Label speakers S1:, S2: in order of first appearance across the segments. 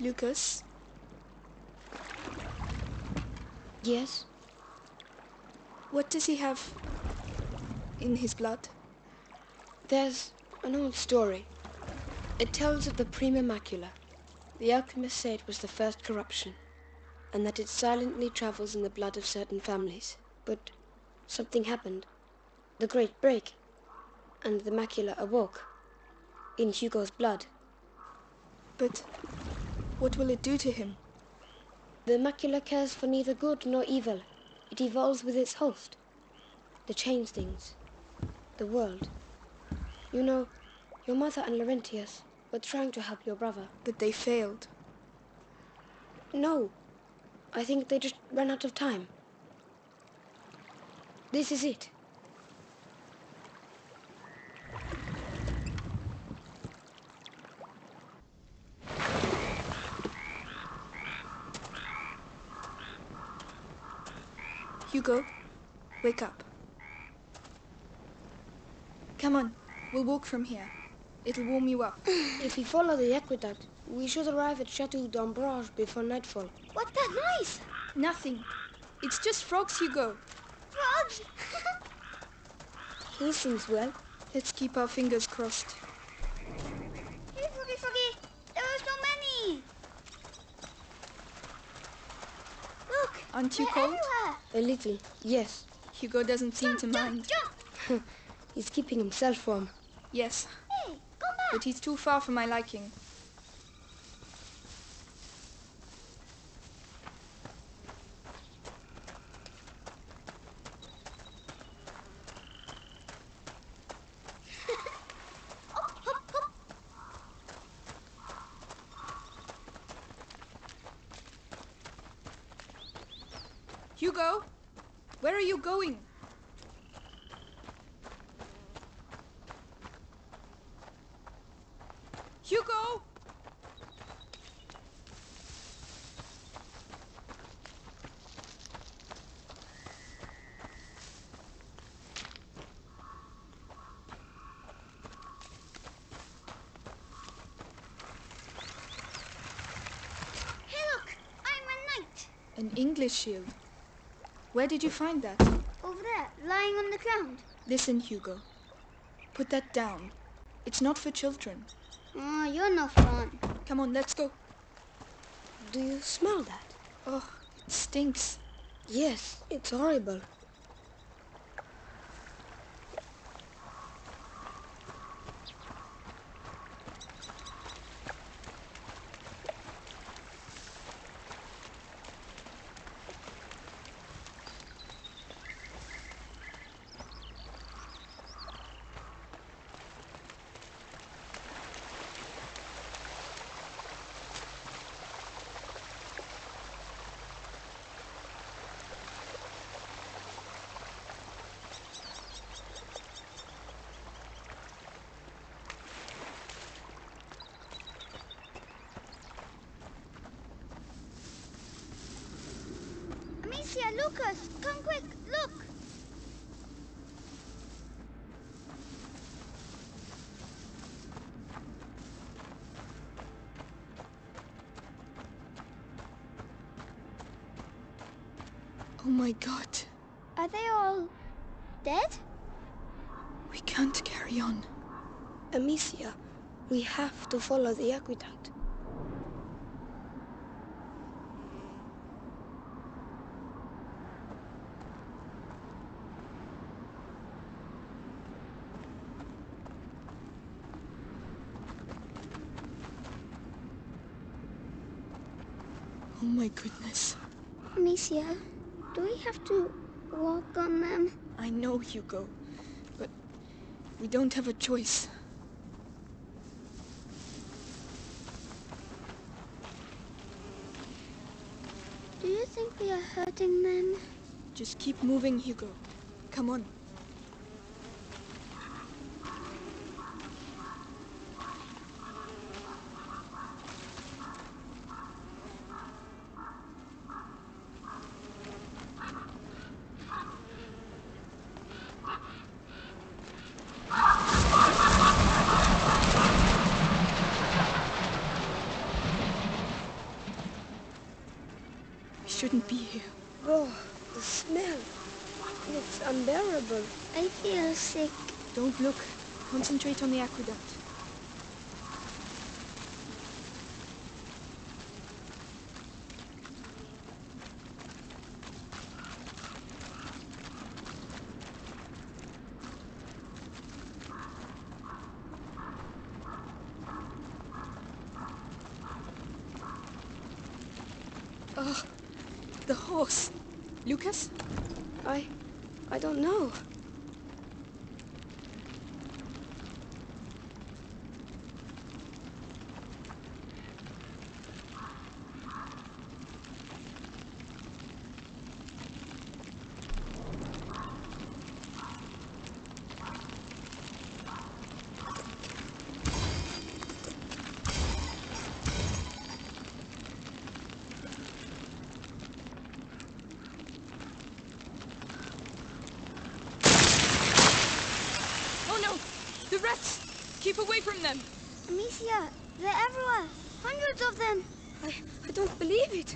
S1: Lucas,
S2: Yes?
S1: what does he have in his blood?
S2: There's an old story. It tells of the Prima Macula. The alchemists say it was the first corruption, and that it silently travels in the blood of certain families. But something happened. The Great Break, and the macula awoke. In Hugo's blood.
S1: But what will it do to him?
S2: The macula cares for neither good nor evil. It evolves with its host. The change things. The world. You know, your mother and Laurentius were trying to help your brother.
S1: But they failed.
S2: No. I think they just ran out of time. This is it.
S1: Hugo, wake up. Come on, we'll walk from here. It'll warm you up.
S2: If we follow the aqueduct, we should arrive at Chateau d'Ombrage before nightfall.
S3: What's that noise?
S1: Nothing. It's just frogs, Hugo.
S3: Frogs!
S2: He seems well.
S1: Let's keep our fingers crossed.
S3: hey, Froggy Froggy! There are so many! Look!
S1: Aren't you cold?
S2: A little, yes.
S1: Hugo doesn't seem to mind.
S3: jump!
S2: He's keeping himself warm.
S1: Yes,
S3: Hey, come back!
S1: but he's too far for my liking.
S3: Hop, hop, hop.
S1: Hugo, where are you going? Hugo!
S3: Hey, look! I'm a knight!
S1: An English shield. Where did you find that?
S3: Over there, lying on the ground.
S1: Listen, Hugo. Put that down. It's not for children.
S3: Oh, you're no fun.
S1: Come on, let's go.
S2: Do you smell that?
S1: Oh, it stinks.
S2: Yes, it's horrible.
S3: Amicia, Lucas, come quick, look!
S1: Oh my god.
S3: Are they all dead?
S1: We can't carry on.
S2: Amicia, we have to follow the aqueduct.
S1: Oh my goodness.
S3: Amicia, do we have to walk on them?
S1: I know, Hugo. But we don't have a choice.
S3: Do you think we are hurting them?
S1: Just keep moving, Hugo. Come on. Concentrate on the aqueduct. Ugh, the horse. Lucas?
S2: I... I don't know.
S1: Oh no! The rats! Keep away from them!
S3: Amicia, they're everywhere. Hundreds of them.
S2: I, I don't believe it.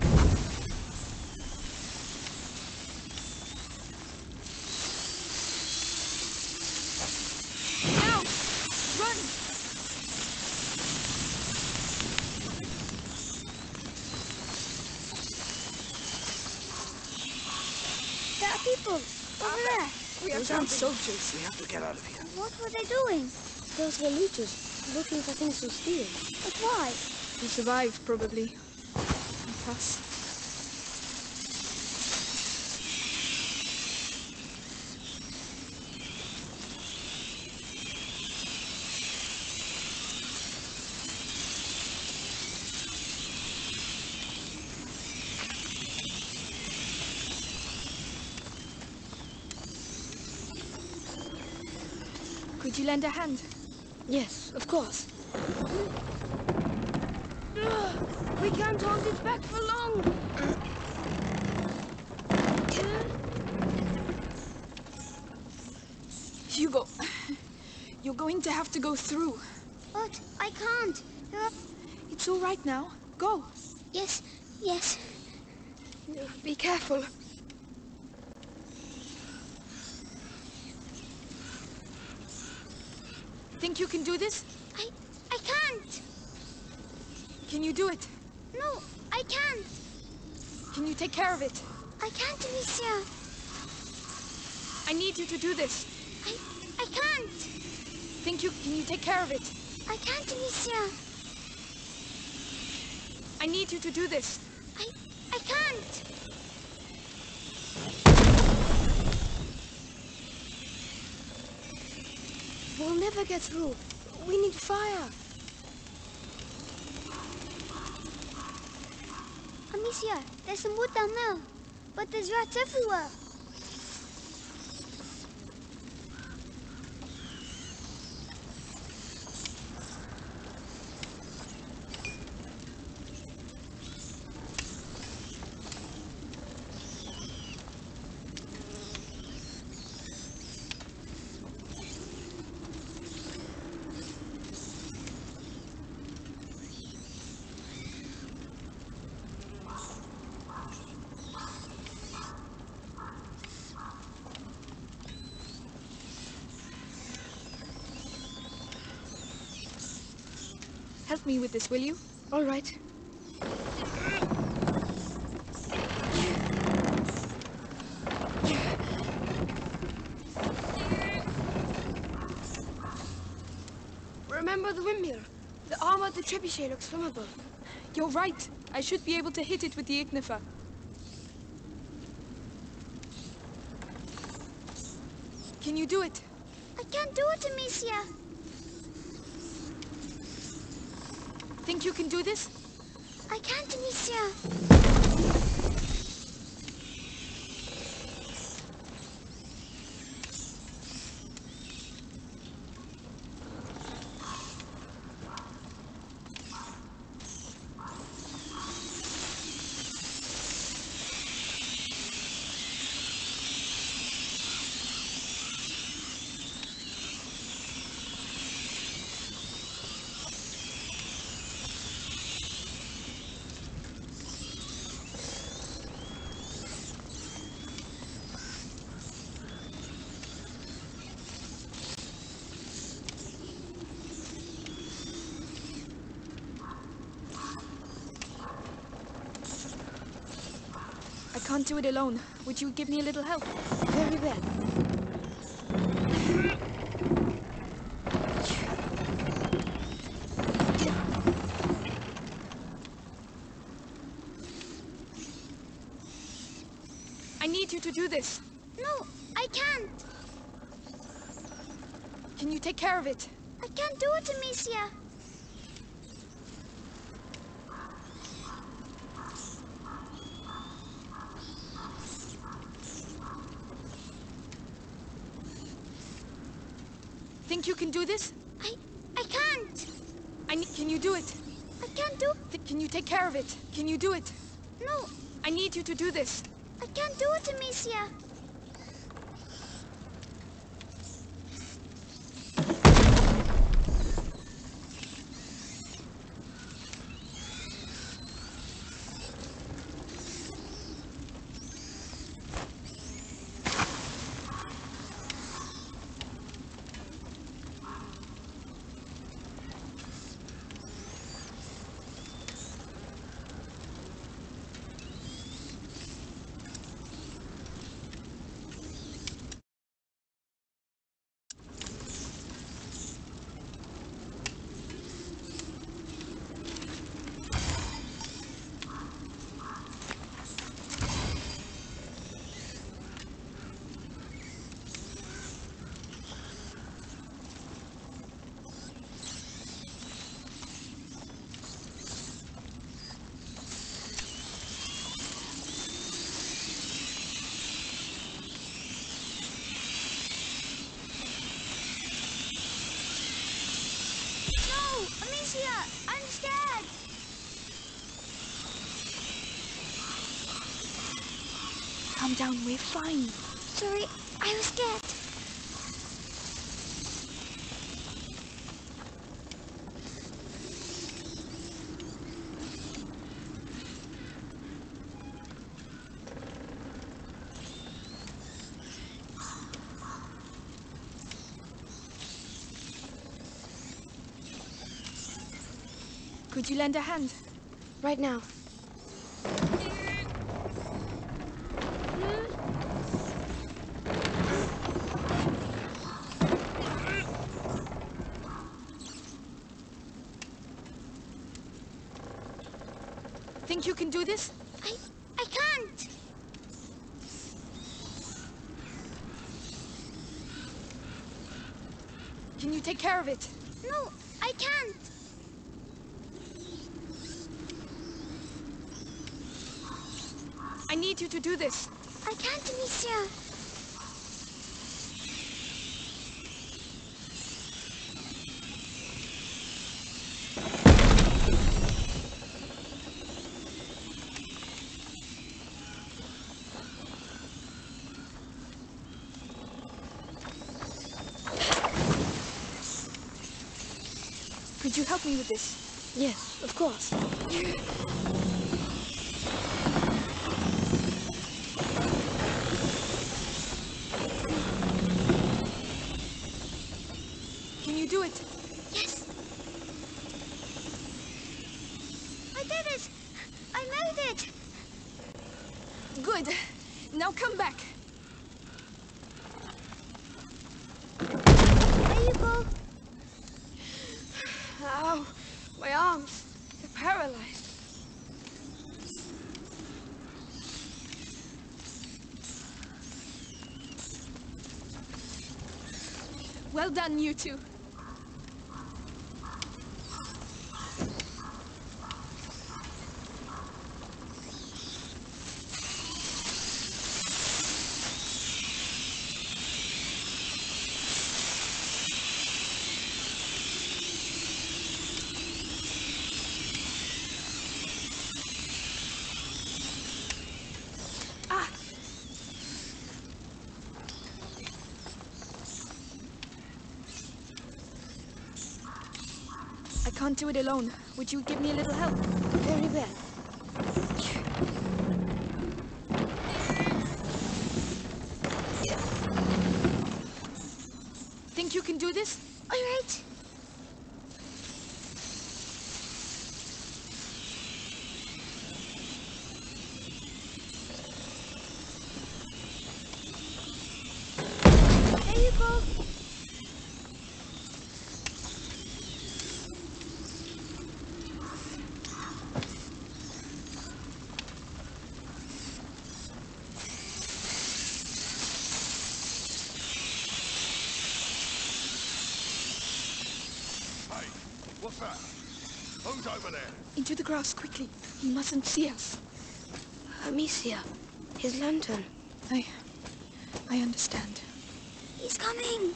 S1: Now! Run!
S3: There are people. Over there.
S1: We have found soldiers.
S4: We have to get out of here.
S3: What were they doing?
S2: Those were looters, looking for things to steal.
S3: But why?
S1: We survived, probably. And us. Lend a hand?
S2: Yes, of course. We can't hold it back for long.
S1: Hugo, you're going to have to go through.
S3: But I can't.
S1: It's all right now. Go.
S3: Yes, yes.
S2: Be careful.
S1: Think you can do this?
S3: I... I can't.
S1: Can you do it?
S3: No, I can't.
S1: Can you take care of it?
S3: I can't, Amicia.
S1: I need you to do this.
S3: I... I can't.
S1: Think you can you take care of it?
S3: I can't, Amicia.
S1: I need you to do this.
S3: I... I can't.
S2: We'll never get through. We need fire.
S3: Amicia, there's some wood down there. But there's rats everywhere.
S1: Help me with this, will you?
S2: All right. Remember the windmill? The arm of the trebuchet looks flammable.
S1: You're right. I should be able to hit it with the ignifer. Can you do it?
S3: I can't do it, Amicia.
S1: Think you can do this?
S3: I can't, Amicia.
S1: Can't do it alone. Would you give me a little help?
S2: Very well.
S1: I need you to do this.
S3: No, I can't.
S1: Can you take care of it?
S3: I can't do it, Amicia.
S1: Think you can do this?
S3: I I can't.
S1: I ne- can you do it?
S3: I can't do.
S1: Th- can you take care of it? Can you do it?
S3: No,
S1: I need you to do this.
S3: I can't do it, Amicia. I'm scared.
S1: Calm down, we're fine.
S3: Sorry, I was scared.
S1: Could you lend a hand?
S2: Right now.
S1: Think you can do this?
S3: I I can't.
S1: Can you take care of it?
S3: No, I can't.
S1: I need you to do this.
S3: I can't, Amicia.
S1: Could you help me with this?
S2: Yes, of course.
S1: Can you do it?
S3: Yes. I did it. I made it.
S1: Good. Now come back.
S3: There you go.
S2: Ow, my arms. They're paralyzed.
S1: Well done, you two. Can't do it alone. Would you give me a little help?
S2: Very well.
S1: Think you can do this?
S3: All right.
S4: What's that? Who's over there?
S1: Into the grass, quickly. He mustn't see us.
S2: Amicia, his lantern.
S1: I... I understand.
S3: He's coming.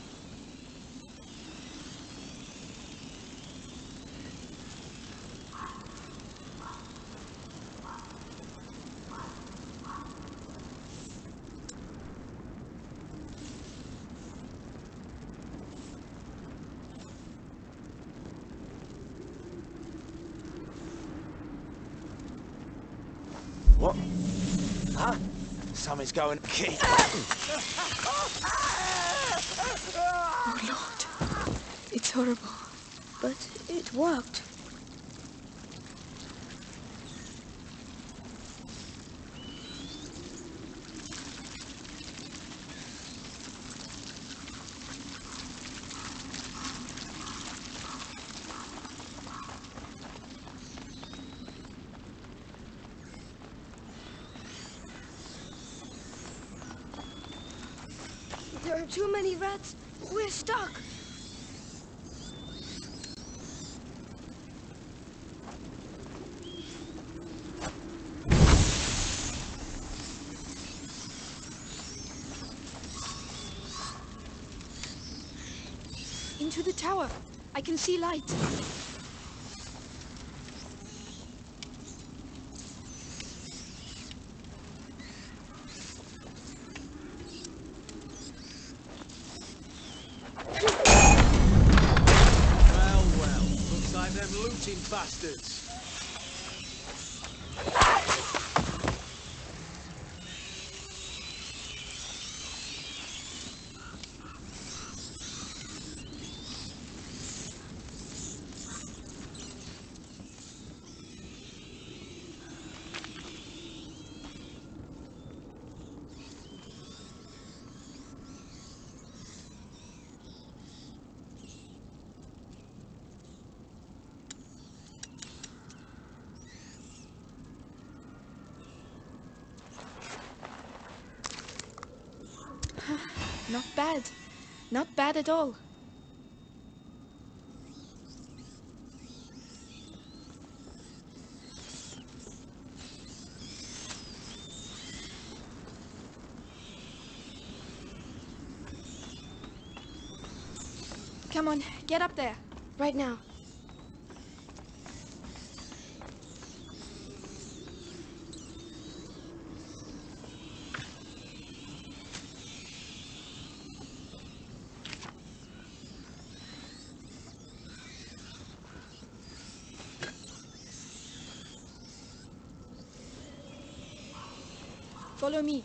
S5: What? Huh? Something's going keep.
S1: Oh, Lord. It's horrible.
S2: But it worked. There are too many rats. We're stuck.
S1: Into the tower. I can see light.
S6: Well, well, looks like them looting bastards.
S1: Not bad. Not bad at all. Come on, get up there.
S2: Right now.
S1: Follow me.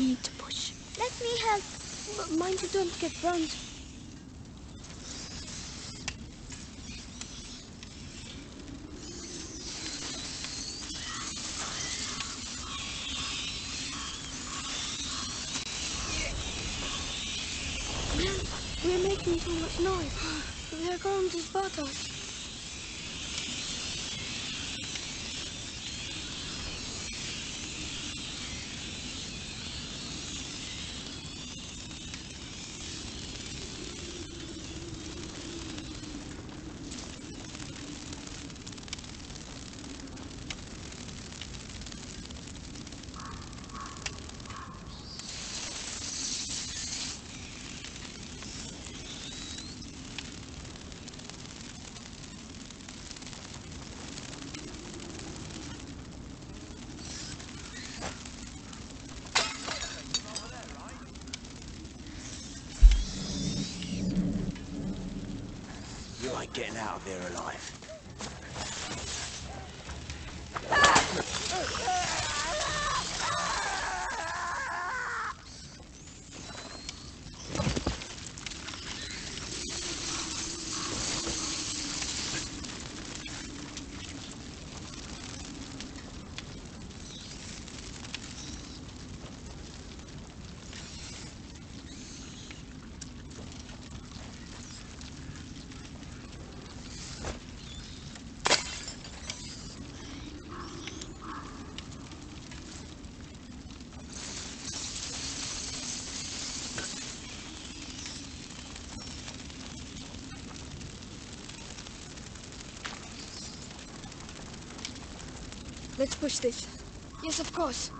S1: I need to push.
S3: Let me help.
S2: M- Mind you don't get burnt. Man, we're making too much noise. They're going to spot us.
S5: Getting out of there alive.
S1: Let's push this.
S2: Yes, of course.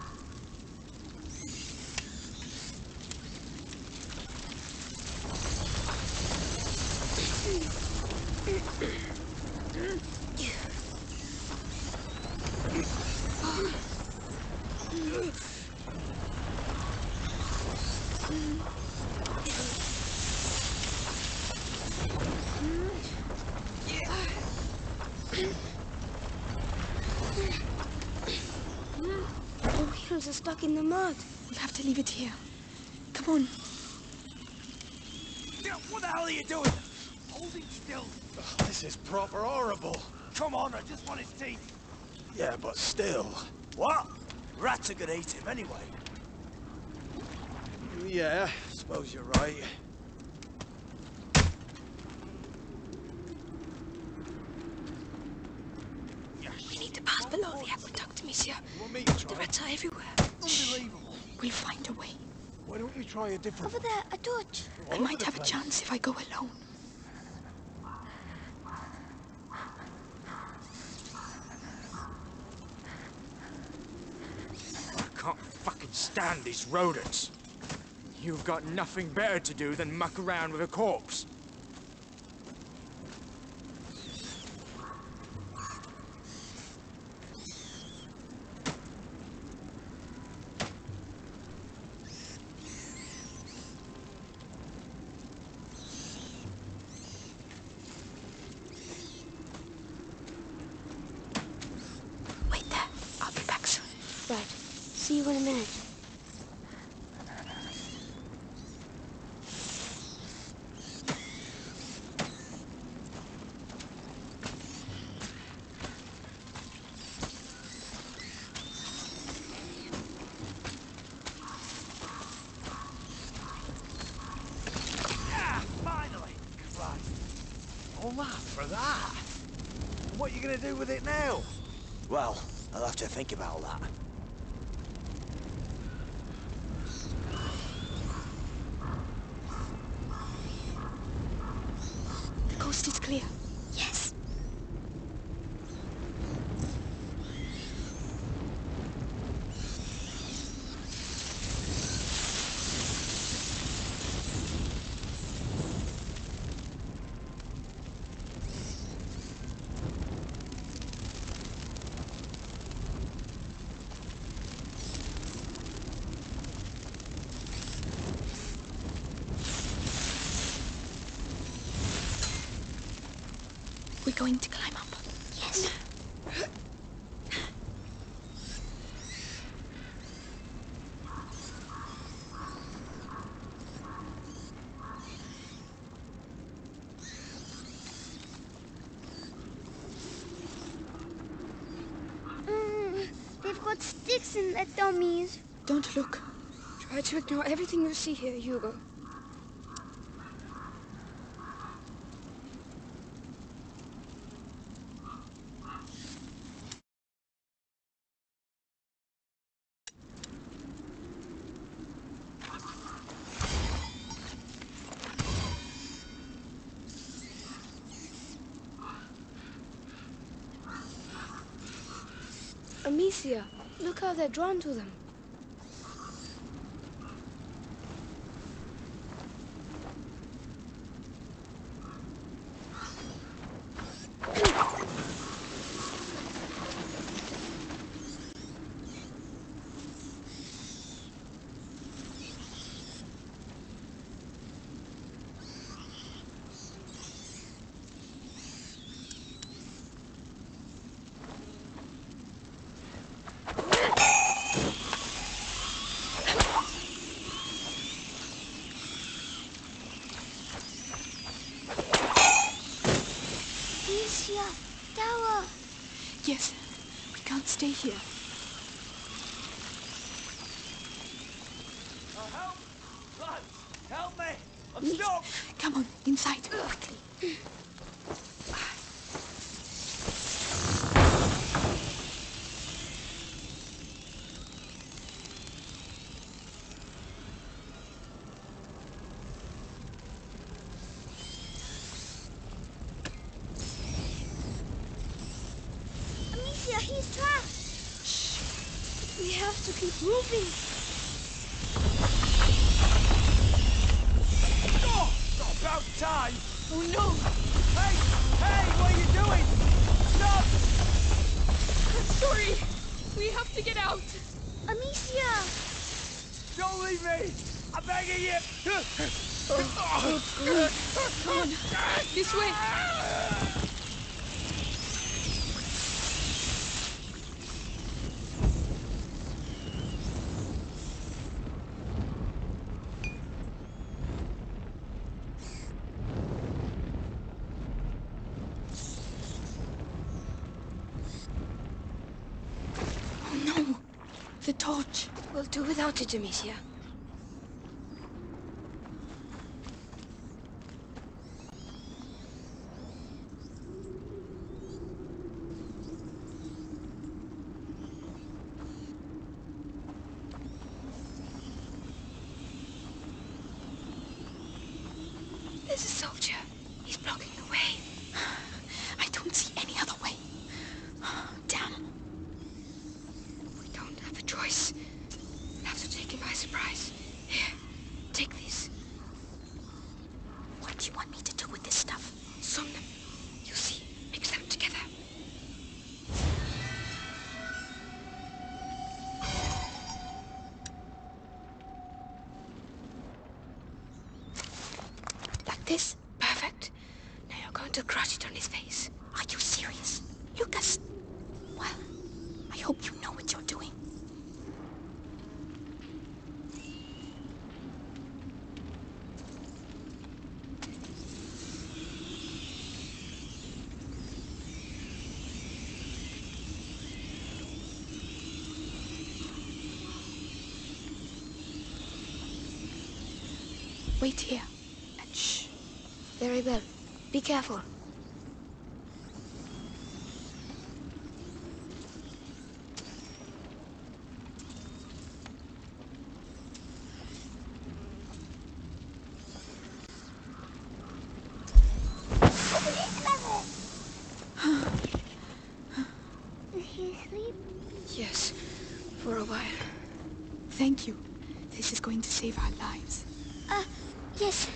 S3: The wheels are stuck in the mud.
S1: We have to leave it here. Come on.
S5: Yeah, What the hell are you doing?
S4: Holding still. this is proper horrible.
S5: Come on, I just want his teeth.
S4: Yeah, but still.
S5: What? Rats are gonna eat him anyway.
S4: Yeah, suppose you're right.
S1: We need to pass below the aqueduct, monsieur.
S4: You want me to
S1: The rats are everywhere.
S4: Unbelievable.
S1: We'll find a way.
S4: Why don't we try a different...
S3: Over there, a torch.
S1: I might have a chance if I go alone.
S7: I can't fucking stand these rodents. You've got nothing better to do than muck around with a corpse.
S1: Wait there. I'll be back soon.
S3: Right. See you in a minute.
S5: Ah, finally! Christ.
S4: For that? What are you gonna do with it now?
S5: Well, I'll have to think about that.
S1: The coast is clear.
S3: Yes.
S1: We're going to climb up.
S3: Yes. Mm, they've got sticks dummies.
S1: Don't look.
S2: Try to ignore everything you see here, Hugo. Amicia, look how they're drawn to them.
S3: He's trapped! Shh! We have to keep moving!
S2: Oczytujemy się. There's a soldier. He's blocking the way.
S1: I don't see any other way.
S2: surprise.
S1: Wait here. And shh.
S2: Very well. Be careful. Yes, for a while.
S1: Thank you. This is going to save our lives.
S3: Uh Yes.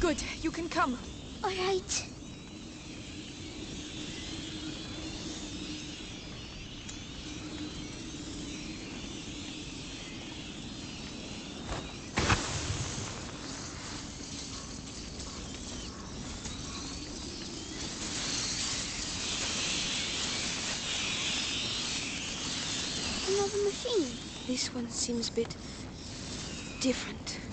S1: Good. You can come.
S3: All right.
S2: this one seems a bit different.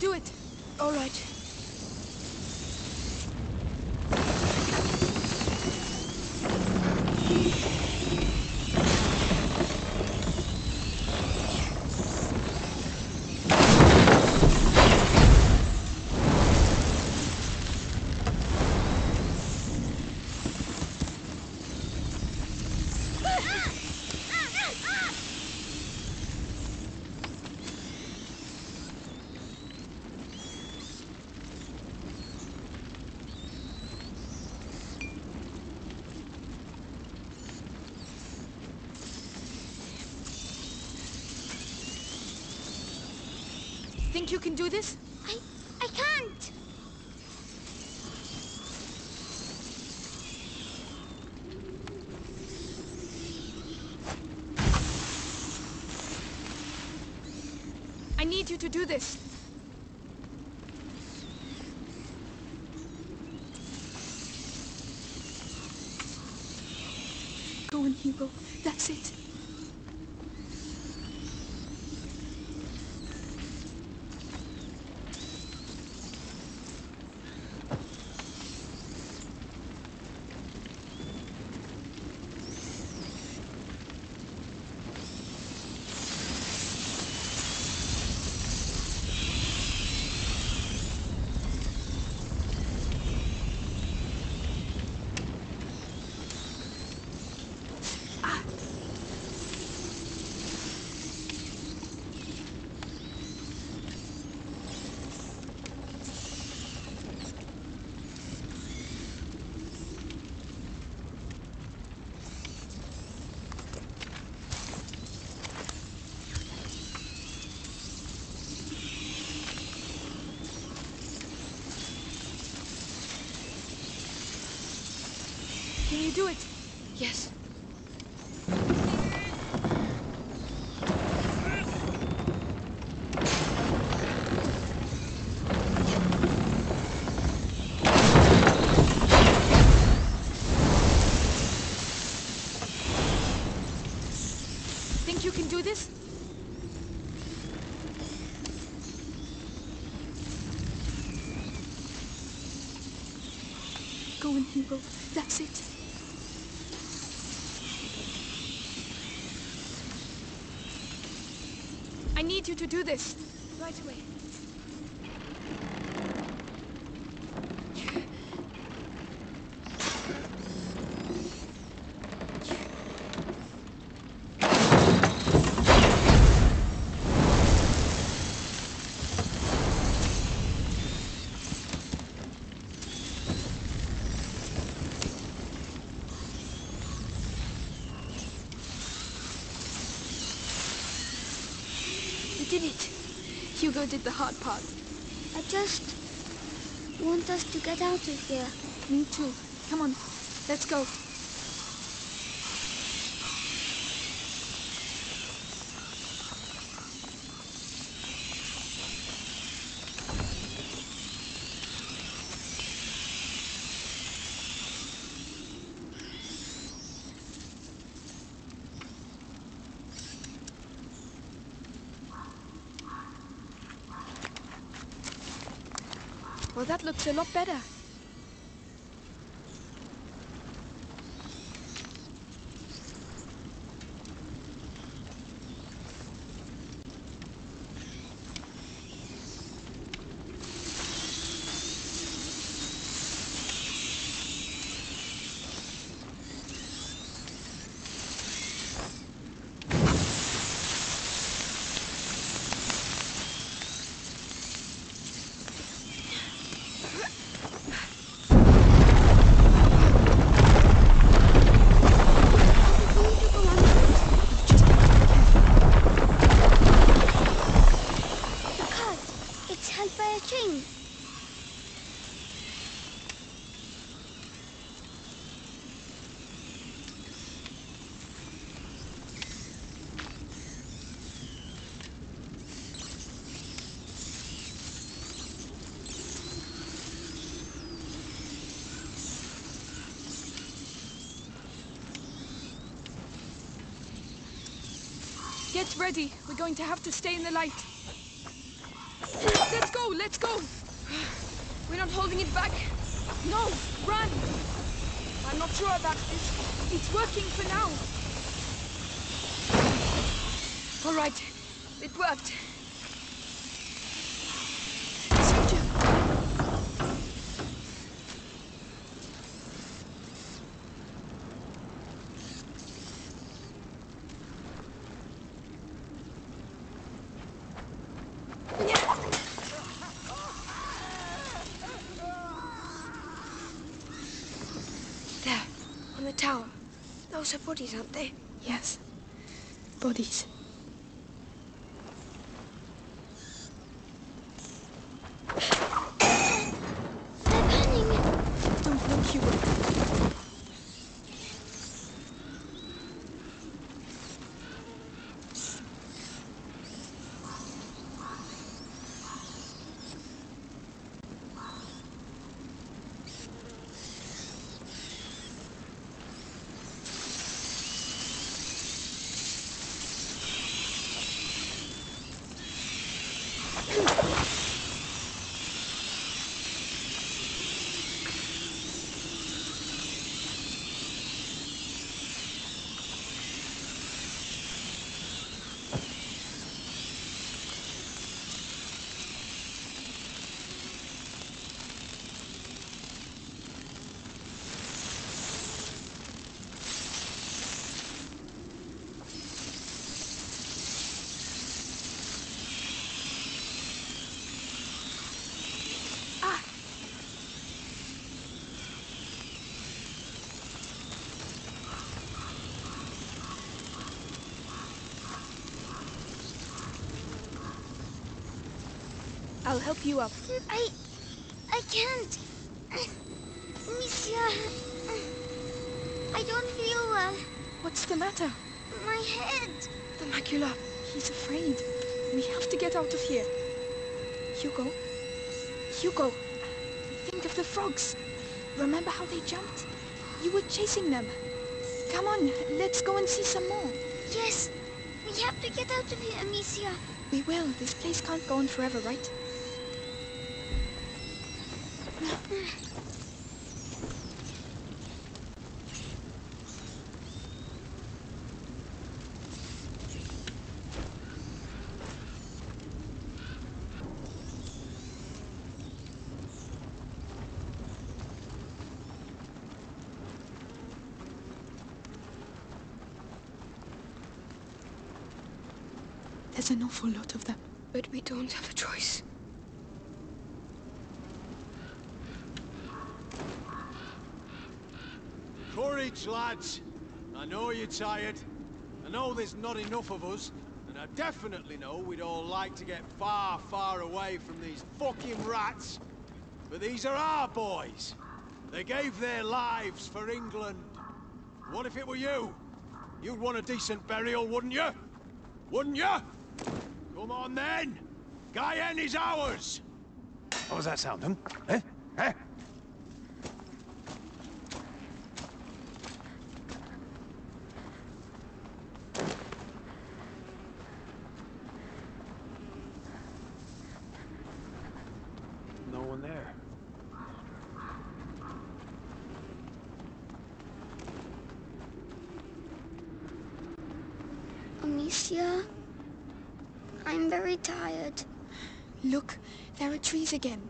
S1: do it.
S2: All right.
S1: Think you can do this?
S3: I, I can't.
S1: I need you to do this. Go on, Hugo. That's it. Do it?
S2: Yes.
S1: Think you can do this? Go on, Hugo. That's it. I need you to do this.
S2: Right away.
S1: You did it. Hugo did the hard part.
S3: I just want us to get out of here.
S1: Me too. Come on. Let's go. Looks a lot better.
S3: We're going to go under it.
S1: Just have to be careful.
S3: The cart. It's held by a chain.
S1: Get ready. We're going to have to stay in the light. Let's go. Let's go.
S2: We're not holding it back.
S1: No, run.
S2: I'm not sure about this.
S1: It's working for now.
S2: All right. It worked.
S1: Soldier.
S2: There. On the tower. Those are bodies, aren't they?
S1: Yes. Bodies. I'll help you up.
S3: I... I can't. Monsieur... I don't feel well.
S1: What's the matter?
S3: My head.
S1: The macula. He's afraid. We have to get out of here. Hugo. Hugo. Think of the frogs. Remember how they jumped? You were chasing them. Come on, let's go and see some more.
S3: Yes. We have to get out of here, Amicia.
S1: We will. This place can't go on forever, right? There's an awful lot of them.
S2: But we don't have a choice.
S4: Courage, lads. I know you're tired. I know there's not enough of us. And I definitely know we'd all like to get far, far away from these fucking rats. But these are our boys. They gave their lives for England. What if it were you? You'd want a decent burial, wouldn't you? Wouldn't you? Come on then! Guyenne is ours!
S5: What was that sound, huh? Eh? Eh? No one there.
S3: Amicia? I'm very tired.
S1: Look, there are trees again.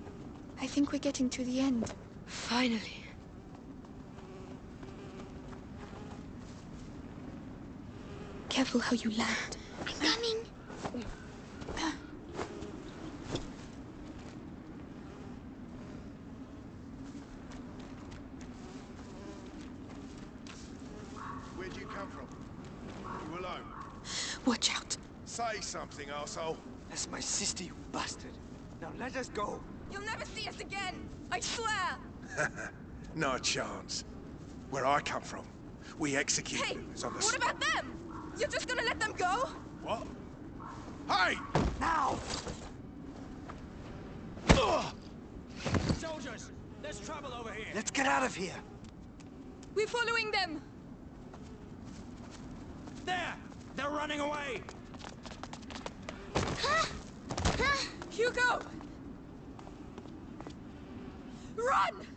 S1: I think we're getting to the end.
S2: Finally.
S1: Careful how you land.
S3: I'm coming.
S8: Where'd you come from? You alone?
S1: Watch out.
S8: Say something, arsehole.
S5: That's my sister, you bastard. Now let us go.
S9: You'll never see us again! I swear!
S8: No chance. Where I come from, we execute
S9: Hey,
S8: criminals on the
S9: what about them? You're just gonna let them go?
S8: What? Hey!
S5: Now!
S6: Soldiers, there's trouble over here.
S5: Let's get out of here.
S9: We're following them!
S6: There! They're running away!
S9: Hugo! Run!